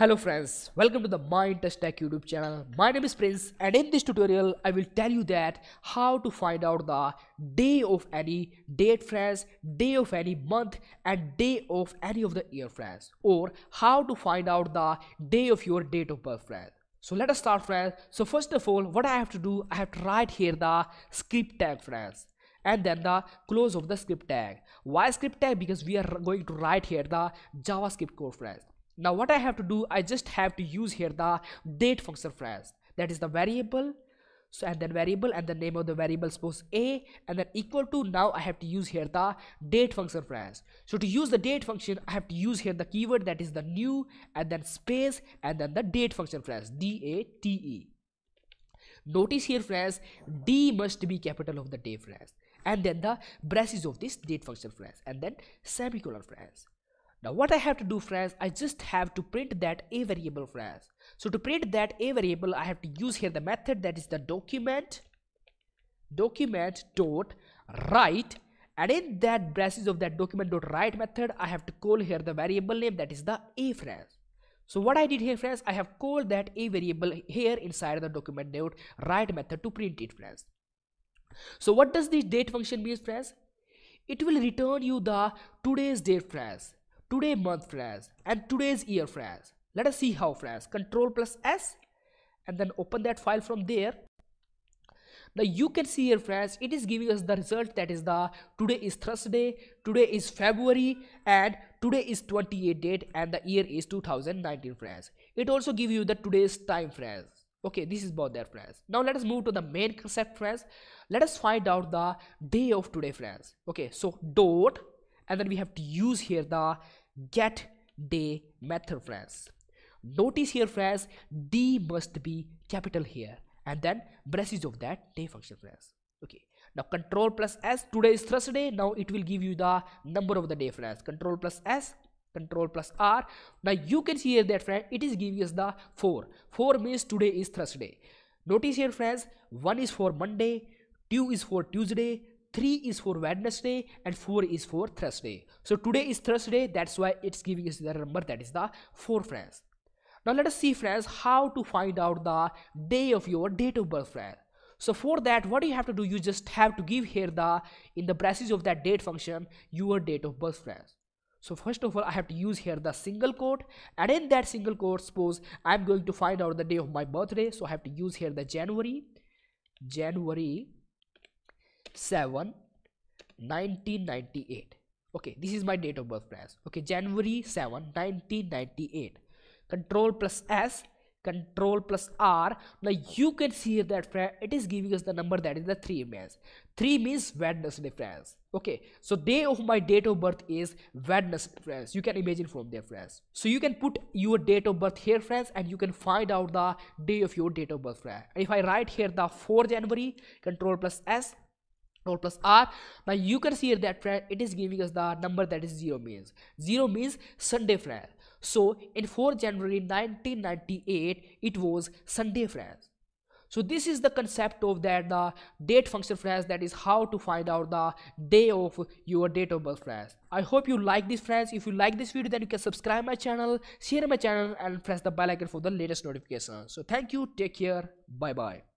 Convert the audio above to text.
Hello friends, welcome to the Mind Touch Tech YouTube channel. My name is Prince and in this tutorial I will tell you that how to find out the day of any date friends, day of any month and day of any of the year friends or how to find out the day of your date of birth friends. So let us start friends. So first of all what I have to do I have to write here the script tag friends and then the close of the script tag. Why script tag? Because we are going to write here the JavaScript code friends now what I have to do I just have to use here the date function phrase. That is the variable. So and then variable and the name of the variable suppose a and then equal to now I have to use here the date function phrase. So to use the date function I have to use here the keyword that is the new and then space and then the date function phrase d-a-t-e notice here phrase d must be capital of the day phrase and then the braces of this date function phrase and then semicolon phrase now what I have to do friends, I just have to print that a variable friends. So to print that a variable, I have to use here the method that is the document, document dot write and in that braces of that document dot write method, I have to call here the variable name that is the a friends. So what I did here friends, I have called that a variable here inside the document dot write method to print it friends. So what does this date function mean friends? It will return you the today's date friends today month phrase and today's year phrase let us see how phrase control plus s and then open that file from there. Now you can see here friends it is giving us the result that is the today is thursday today is february and today is 28 date and the year is 2019 friends it also give you the today's time friends okay this is about that friends now let us move to the main concept friends let us find out the day of today friends okay so dot and then we have to use here the get day method friends. Notice here friends d must be capital here and then braces of that day function friends. Okay. Now control plus s today is thursday. Now it will give you the number of the day friends. Control plus s control plus r. Now you can see here that friend it is giving us the 4 4 means today is thursday. Notice here friends 1 is for monday 2 is for tuesday 3 is for Wednesday and 4 is for Thursday. So today is Thursday that's why it's giving us the number that is the 4 friends. Now let us see friends how to find out the day of your date of birth friend. So for that what you have to do you just have to give here the in the braces of that date function your date of birth friends. So first of all I have to use here the single quote and in that single quote suppose I'm going to find out the day of my birthday so I have to use here the January January 7 1998 okay this is my date of birth friends. Okay january 7 1998 control plus s control plus r. Now you can see that it is giving us the number that is the 3 means. 3 means wednesday friends. Okay so day of my date of birth is wednesday friends. You can imagine from there friends. So you can put your date of birth here friends and you can find out the day of your date of birth friend. If i write here the 4 january control plus s plus r now you can see that it is giving us the number that is 0 means. 0 means sunday friend. So in 4 january 1998 it was sunday friends. So this is the concept of that the date function friends that is how to find out the day of your date of birth friends. I hope you like this friends. If you like this video then you can subscribe my channel share my channel and press the bell icon for the latest notifications. So thank you. Take care. Bye bye